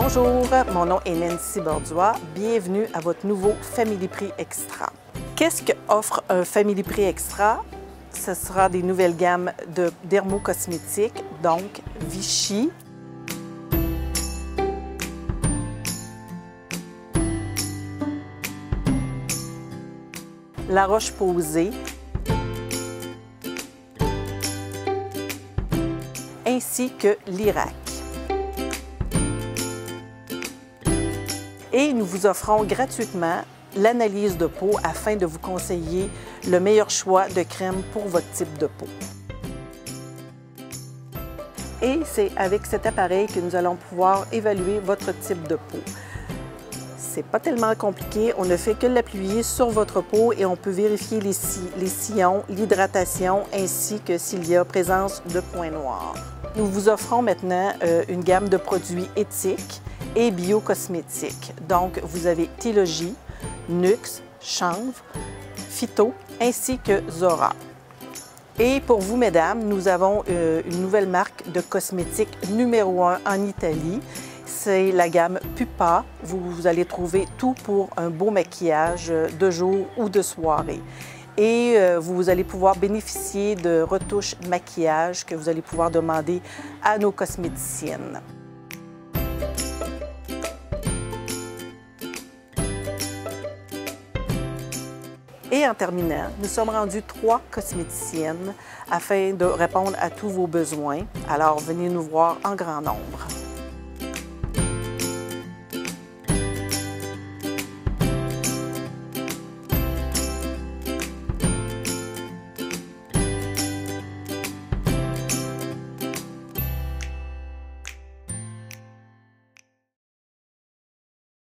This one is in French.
Bonjour, mon nom est Nancy Bordois. Bienvenue à votre nouveau Family Prix Extra. Qu'est-ce que offre un Family Prix Extra? Ce sera des nouvelles gammes de dermocosmétiques, donc Vichy, La Roche-Posay, ainsi que l'Irak. Et nous vous offrons gratuitement l'analyse de peau afin de vous conseiller le meilleur choix de crème pour votre type de peau. Et c'est avec cet appareil que nous allons pouvoir évaluer votre type de peau. C'est pas tellement compliqué, on ne fait que l'appuyer sur votre peau et on peut vérifier les, sillons, l'hydratation ainsi que s'il y a présence de points noirs. Nous vous offrons maintenant euh, une gamme de produits éthiques et biocosmétiques. Donc, vous avez Tilogie, Nux, Chanvre, Phyto ainsi que Zora. Et pour vous, mesdames, nous avons euh, une nouvelle marque de cosmétiques numéro un en Italie. C'est la gamme Pupa. Vous, vous, allez trouver tout pour un beau maquillage de jour ou de soirée. Et euh, vous allez pouvoir bénéficier de retouches maquillage que vous allez pouvoir demander à nos cosméticiennes. Et en terminant, nous sommes rendus trois cosméticiennes afin de répondre à tous vos besoins. Alors, venez nous voir en grand nombre.